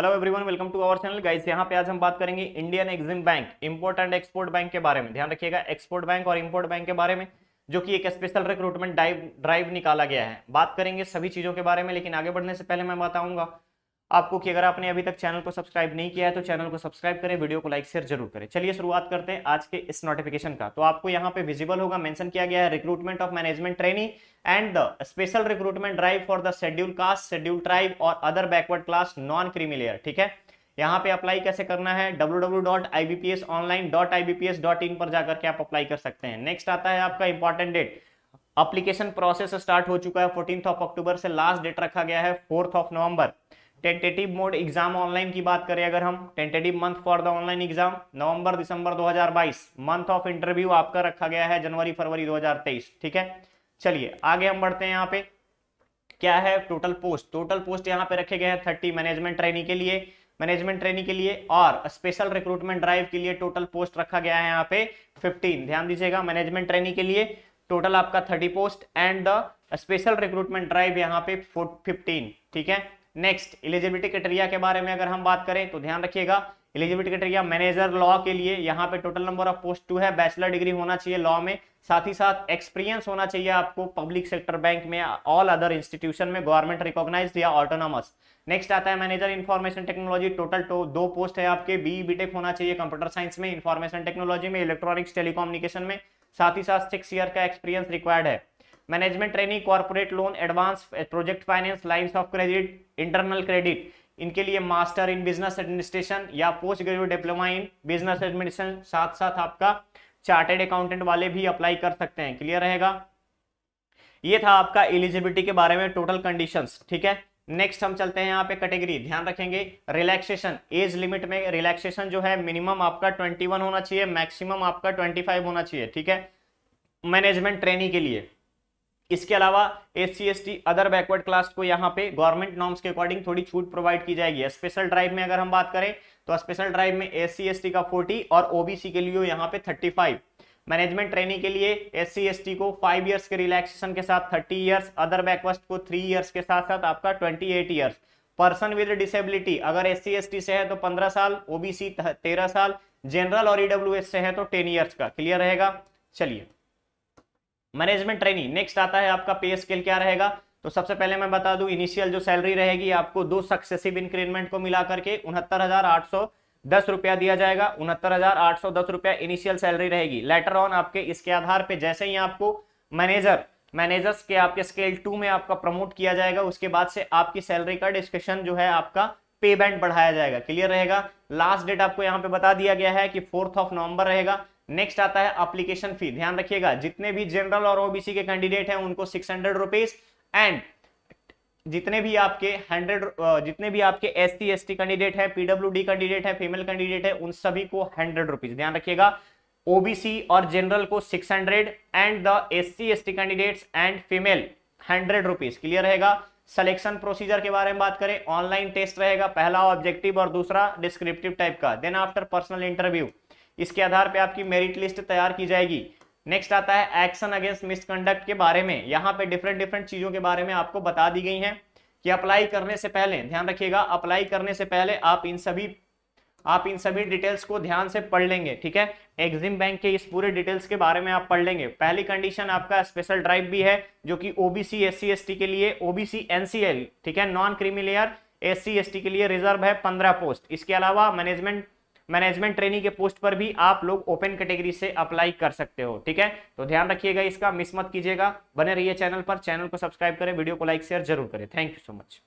Hello everyone welcome to our channel guys यहाँ पे आज हम बात करेंगे Indian Exim bank import and export bank के बारे में। ध्यान रखिएगा एक्सपोर्ट बैंक और इंपोर्ट बैंक के बारे में, जो कि एक स्पेशल रिक्रूटमेंट ड्राइव ड्राइव निकाला गया है। बात करेंगे सभी चीज़ों के बारे में, लेकिन आगे बढ़ने से पहले मैं बताऊँगा आपको कि अगर आपने अभी तक चैनल को सब्सक्राइब नहीं किया है तो चैनल को सब्सक्राइब करें, वीडियो को लाइक, शेयर ज़रूर करें। चलिए शुरुआत करते हैं आज के इस नोटिफिकेशन का। तो आपको यहाँ पे विजिबल होगा मेंशन किया गया है recruitment of management trainee and the special recruitment drive for the schedule caste schedule tribe और other backward class non creamy layer ठीक है? यहाँ पे अप्लाई कैसे करना है? www.ibpsonline.ibps.in पर जाकर के आप अप्लाई कर सकते हैं। नेक्स्ट आता है आपका important date application process start हो चुका है फोर्टीन ऑफ़ अक्टूबर से लास्ट डेट रखा गया है fourth of November tentative mode exam online की बात करें अगर हम tentative month for the online exam November December 2022 month of interview आपका रखा गया है जनवरी फरवरी 2023 ठीक है? चलिए, आगे हम बढ़ते हैं यहाँ पे। क्या है टोटल पोस्ट टोटल पोस्ट यहाँ पे रखे गए हैं थर्टी मैनेजमेंट ट्रेनिंग के लिए। मैनेजमेंट ट्रेनिंग के लिए और स्पेशल रिक्रूटमेंट ड्राइव के लिए टोटल पोस्ट रखा गया है यहाँ पे 15 ध्यान दीजिएगा मैनेजमेंट ट्रेनिंग के लिए टोटल आपका 30 post and the special recruitment drive यहाँ पे 15 ठीक है? नेक्स्ट एलिजिबिलिटी क्राइटेरिया के बारे में अगर हम बात करें तो ध्यान रखिएगा एलिजिबिलिटी क्राइटेरिया मैनेजर लॉ के लिए यहाँ पे total number of post two है बैचलर डिग्री होना चाहिए लॉ में, साथ ही साथ एक्सपीरियंस होना चाहिए आपको पब्लिक सेक्टर बैंक में ऑल अदर इंस्टीट्यूशन में गवर्नमेंट रिकॉग्नाइज या ऑटोनॉमस नेक्स्ट आता है मैनेजर इन्फॉर्मेशन टेक्नोलॉजी टोटल तो दो पोस्ट है आपके बी बीटेक होना चाहिए कंप्यूटर साइंस में इन्फॉर्मेशन टेक्नोलॉजी में इलेक्ट्रॉनिक्स टेलीकॉम्युनिकेशन में, साथ ही साथ सिक्स ईयर का एक्सपीरियंस रिक्वायर्ड है। Management training, corporate loan, advance project finance, lines of credit, internal credit. इनके लिए मास्टर इन बिज़नेस एडमिनिस्ट्रेशन या post graduate diploma in business administration साथ साथ आपका चार्टेड अकाउंटेंट वाले भी अप्लाई कर सकते हैं। क्लियर रहेगा? ये था आपका एलिजिबिलिटी के बारे में, टोटल कंडीशंस, ठीक है? नेक्स्ट हम चलते हैं यहाँ पे कैटेगरी, ध्यान रखेंगे। रिलैक्सेशन, एज लिमिट में रिलैक्सेशन जो है, मिनिमम आपका 21 होना चाहिए, मैक्सिमम आपका 25 होना चाहिए, ठीक है? मैनेजमेंट ट्रेनिंग के लिए। इसके अलावा S C other backward class को यहाँ पे गवर्नमेंट नॉर्म्स के अकॉर्डिंग थोड़ी छूट प्रोवाइड की जाएगी। स्पेशल ड्राइव में अगर हम बात करें तो स्पेशल ड्राइव में एस सी का 40 और ओबीसी के लिए यहाँ पे 35 मैनेजमेंट ट्रेनिंग के लिए एस सी को फाइव ईयर्स के रिलैक्सेशन के साथ थर्टी ईयर्स अदर बैकवर्ड को थ्री ईयर्स के साथ साथ आपका twenty eight years person with disability अगर एस सी से है तो पंद्रह साल ओबीसी तेरह साल जनरल और ईडब्ल्यू एस से है तो टेन ईयर्स का। क्लियर रहेगा? चलिए। Management training. नेक्स्ट आता है आपका पे स्केल क्या रहेगा? तो सबसे पहले मैं बता दूँ इनिशियल जो सैलरी रहेगी आपको दो सक्सेसिव इंक्रीमेंट को मिला करके उनहत्तर हज़ार आठ सौ दस रुपया दिया जाएगा। उनहत्तर हज़ार आठ सौ दस रुपया इनिशियल सैलरी रहेगी। लेटर ऑन आपके इसके आधार पे जैसे ही आपको मैनेजर मैनेजर्स के आपके स्केल टू में आपका प्रमोट किया जाएगा, उसके बाद से आपकी सैलरी का डिस्कशन जो है आपका पे बैंड बढ़ाया जाएगा। क्लियर रहेगा? लास्ट डेट आपको यहाँ पे बता दिया गया है कि फोर्थ ऑफ़ नवंबर रहेगा। नेक्स्ट आता है एप्लीकेशन फ़ी ध्यान रखिएगा, जितने भी जनरल और ओबीसी के कैंडिडेट हैं, उनको सिक्स हंड्रेड रुपीज़ एंड जितने भी आपके हंड्रेड जितने भी आपके S T S T candidate है पीडब्ल्यू डी कैंडिडेट है फीमेल कैंडिडेट है, उन सभी को हंड्रेड रुपीज़ ध्यान रखिएगा ओबीसी और जनरल को six hundred and the S C S T candidates and female hundred rupees clear रहेगा? सिलेक्शन प्रोसीजर के बारे में बात करें. ऑनलाइन टेस्ट रहेगा, पहला ऑब्जेक्टिव और दूसरा डिस्क्रिप्टिव टाइप का. देन आफ्टर पर्सनल इंटरव्यू इसके आधार पे आपकी मेरिट लिस्ट तैयार की जाएगी। नेक्स्ट आता है एक्शन अगेंस्ट मिसकंडक्ट के बारे में। यहाँ पे डिफरेंट डिफरेंट चीज़ों के बारे में आपको बता दी गई है कि अप्लाई करने से पहले, ध्यान रखिएगा अप्लाई करने से पहले आप इन सभी, आप इन सभी डिटेल्स को ध्यान से पढ़ लेंगे, ठीक है? एग्जिम बैंक के इस पूरे डिटेल्स के बारे में आप पढ़ लेंगे। पहली कंडीशन आपका स्पेशल ड्राइव भी है, जो कि ओबीसी एस सी के लिए ओबीसी एनसीएल ठीक है? नॉन क्रीमिलियर एस सी के लिए रिज़र्व है पंद्रह पोस्ट इसके अलावा मैनेजमेंट मैनेजमेंट ट्रेनिंग के पोस्ट पर भी आप लोग ओपन कैटेगरी से अप्लाई कर सकते हो, ठीक है? तो ध्यान रखिएगा इसका, मिस मत कीजिएगा। बने रहिए चैनल पर, चैनल को सब्सक्राइब करें, वीडियो को लाइक, शेयर ज़रूर करें। Thank you so much.